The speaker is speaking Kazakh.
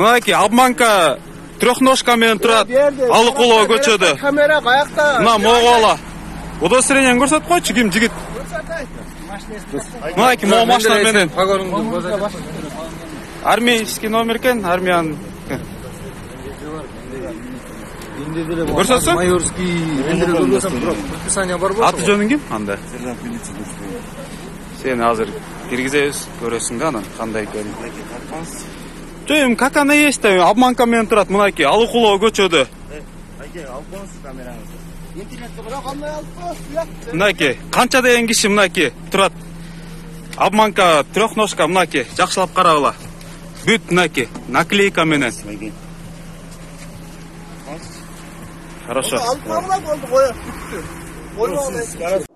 мынакей обманка трехножка менен турат. Алы кулова көчөдө камера каякта мына могула удостоверениеңи көрсөтүп койчу ким жигит мынакей могу машина менен. погонуңду армейский номер экен армиянын көрсөтсөң майорский предписание барбы аты жөнүң ким? Анда. Сени азыр киргизебиз көрөсүң да анан кандай экенин. Эми как она есть да обманка менен турат мынакей алы кулова көчөдө Айке, алып коңуз камераңызды. интернетте бирок кандай алып коесуз мынакей канча деген киши мынакей турат обманка трехножка мынакей жакшылап карагыла бүт мынакей наклейка менен хорошо алып койгула